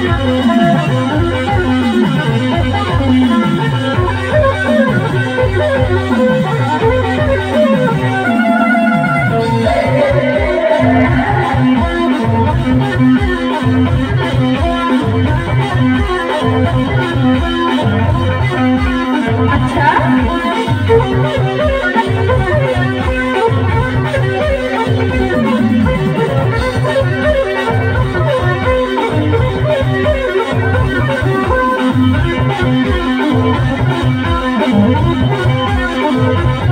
I'm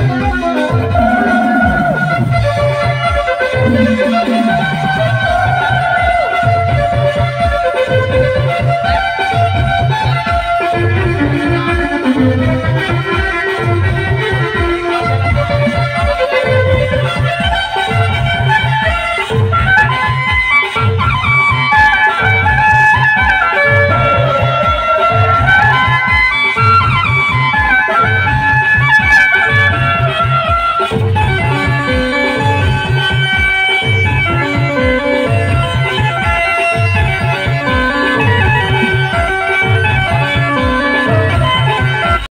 Música